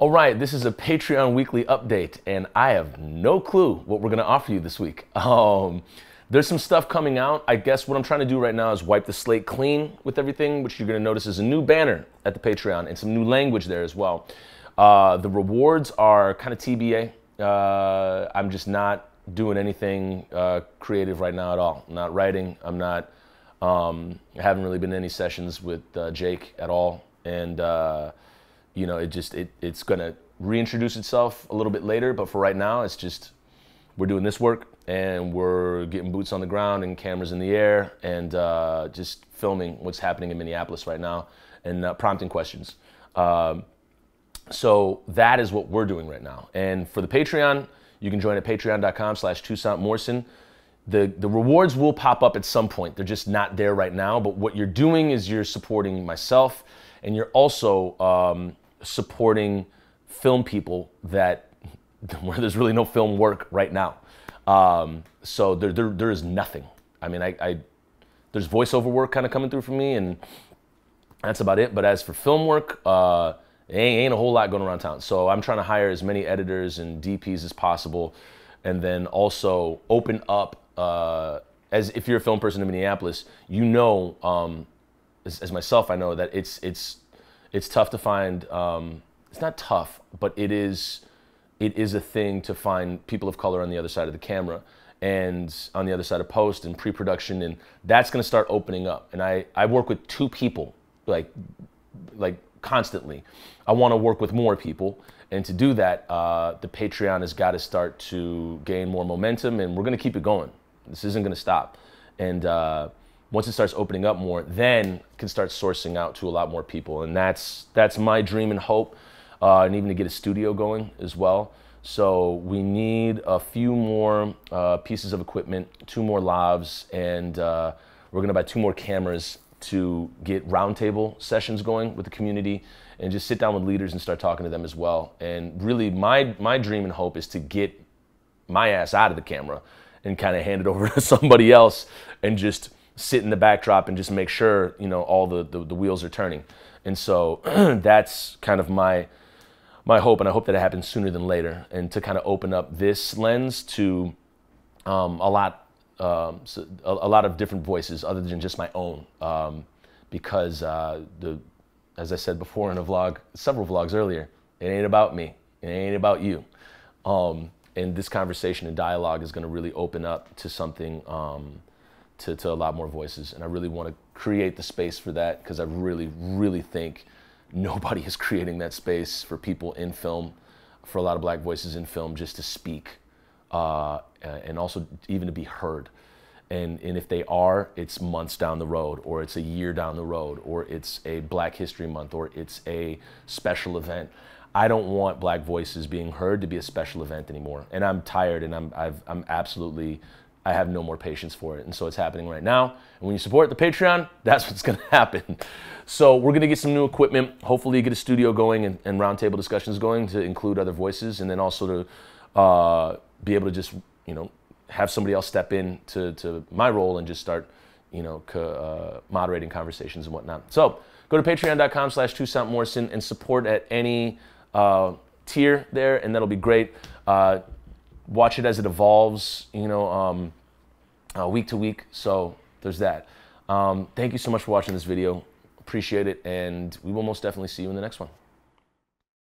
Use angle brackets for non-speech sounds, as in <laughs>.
All right, this is a Patreon weekly update, and I have no clue what we're gonna offer you this week. <laughs> Um, there's some stuff coming out. I guess what I'm trying to do right now is wipe the slate clean with everything, which you're gonna notice is a new banner at the Patreon and some new language there as well. Uh, the rewards are kind of TBA. Uh, I'm just not doing anything uh, creative right now at all. I'm not writing. I'm not. Um, I haven't really been in any sessions with uh, Jake at all, and uh, you know, it just it, it's gonna reintroduce itself a little bit later. But for right now, it's just we're doing this work and we're getting boots on the ground and cameras in the air and uh, just filming what's happening in Minneapolis right now and uh, prompting questions. Um, so that is what we're doing right now. And for the Patreon, you can join at patreon.com slash Toussaint Morrison. The, the rewards will pop up at some point. They're just not there right now. But what you're doing is you're supporting myself and you're also um, supporting film people that <laughs> where there's really no film work right now. Um, so there, there, there is nothing. I mean, I, I there's voiceover work kind of coming through for me, and that's about it. But as for film work, uh, ain't, ain't a whole lot going around town. So I'm trying to hire as many editors and DPs as possible, and then also open up. Uh, as if you're a film person in Minneapolis, you know, um, as, as myself, I know that it's it's it's tough to find. Um, it's not tough, but it is it is a thing to find people of color on the other side of the camera and on the other side of post and pre-production, and that's going to start opening up. And I I work with two people like like constantly. I want to work with more people. And to do that, uh, the Patreon has got to start to gain more momentum, and we're going to keep it going. This isn't going to stop. And uh, once it starts opening up more, then can start sourcing out to a lot more people. And that's that's my dream and hope, uh, and even to get a studio going as well. So we need a few more uh, pieces of equipment, two more lavs, and uh, we're gonna buy two more cameras to get roundtable sessions going with the community and just sit down with leaders and start talking to them as well. And really, my my dream and hope is to get my ass out of the camera and kind of hand it over <laughs> to somebody else and just sit in the backdrop and just make sure you know all the, the, the wheels are turning. And so <clears throat> that's kind of my my hope, and I hope that it happens sooner than later, and to kind of open up this lens to um, a lot um, so a, a, lot of different voices other than just my own, um, because uh, the as I said before in a vlog, several vlogs earlier, it ain't about me, it ain't about you. Um, and this conversation and dialogue is going to really open up to something um, to, to a lot more voices. And I really want to create the space for that because I really, really think <laughs> nobody is creating that space for people in film, for a lot of black voices in film, just to speak uh, and also even to be heard. And, and if they are, it's months down the road, or it's a year down the road, or it's a Black History Month, or it's a special event. I don't want black voices being heard to be a special event anymore. And I'm tired and I'm, i am absolutely I have no more patience for it. And so it's happening right now. And when you support the Patreon, <laughs> that's what's going to happen. So we're going to get some new equipment. Hopefully, get a studio going and, and roundtable discussions going to include other voices, and then also to uh, be able to just you know have somebody else step in to, to my role and just start you know uh, moderating conversations and whatnot. So go to patreon.com/slash Toussaint Morrison and support at any uh, tier there, and that'll be great. Uh, watch it as it evolves. You know. Um, uh, week to week. So there's that. Um, thank you so much for watching this video. Appreciate it, and we will most definitely see you in the next one.